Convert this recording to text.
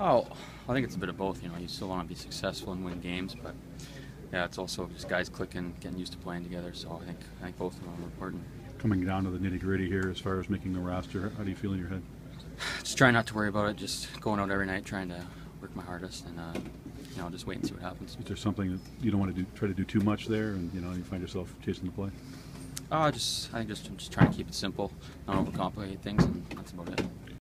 Oh, I think it's a bit of both. You know, you still want to be successful and win games, but yeah, it's also just guys clicking, getting used to playing together. So I think I think both of them are important. Coming down to the nitty gritty here, as far as making the roster, how do you feel in your head? Just trying not to worry about it. Just going out every night, trying to work my hardest, and uh, you know, just wait and see what happens. Is there something that you don't want to do, try to do too much there, and you know you find yourself chasing the play? Oh, just I think just I'm just trying to keep it simple, not overcomplicate things, and that's about it.